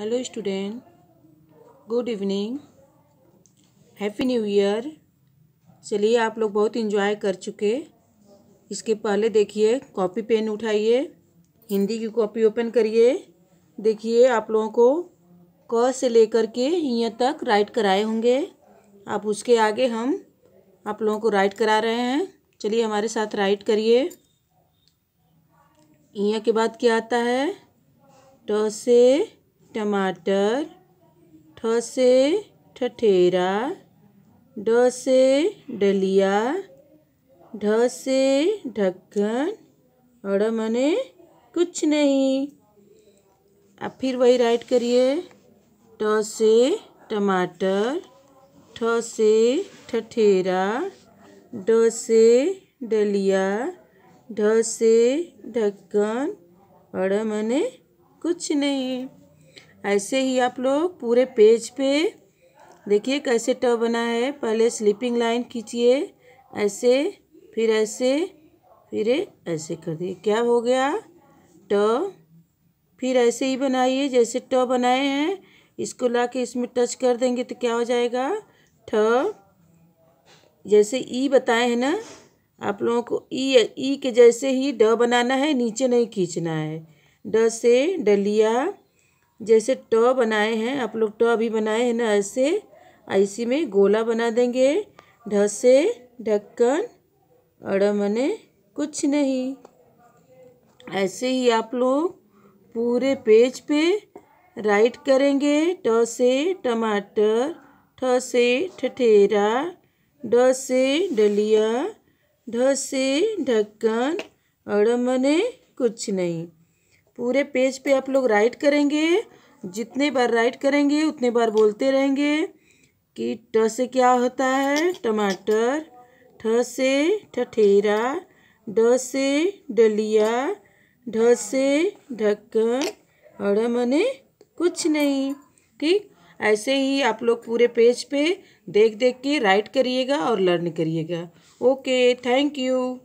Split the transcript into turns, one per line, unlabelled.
Hello student good evening happy new year चलिए, आप लोग बहुत इन्जॉय कर चुके इसके पहले देखिए कॉपी पेन उठाइए। हिंदी की कॉपी ओपन करिए। देखिए, आप लोगों को क से लेकर के यहाँ तक राइट कराए होंगे। आप उसके आगे हम आप लोगों को राइट करा रहे हैं। चलिए, हमारे साथ राइट करिए। यहाँ के बाद क्या आता है? ट से टमाटर ठ से ठठेरा ड से डलिया ढ से ढक्कन अड़ मने कुछ नहीं। अब फिर वही राइट करिए। ट से टमाटर ठ से ठठेरा ड से डलिया ढ से ढक्कन अड़ मने कुछ नहीं। ऐसे ही आप लोग पूरे पेज पे देखिए कैसे ट बना है। पहले स्लीपिंग लाइन खींचिए, ऐसे, फिर ऐसे फिर ऐसे कर दिए। क्या हो गया? ट, फिर ऐसे ही बनाइए जैसे ट बनाए हैं। इसको ला के इसमें टच कर देंगे तो क्या हो जाएगा? ठ, जैसे ई बताए हैं ना, आप लोगों को ई ई के जैसे ही ड बनाना है, नीचे नहीं खींचना है। ड से डलिया जैसे ट बनाए हैं, आप लोग ट अभी बनाए हैं ना, ऐसे ऐसी में गोला बना देंगे। ढ से ढक्कन, अड़ मने कुछ नहीं। ऐसे ही आप लोग पूरे पेज पे राइट करेंगे। ट से टमाटर, ठ से ठठेरा, ड से डलिया, ढ से ढक्कन, अड़ मने कुछ नहीं। पूरे पेज पे आप लोग राइट करेंगे। जितने बार राइट करेंगे, उतने बार बोलते रहेंगे कि ट से क्या होता है? टमाटर, ठ से ठठेरा, ड से डलिया, ढ से ढक्कन, अड़ मने कुछ नहीं। ठीक? ऐसे ही आप लोग पूरे पेज पे देख देख के राइट करिएगा और लर्न करिएगा। Okay thank you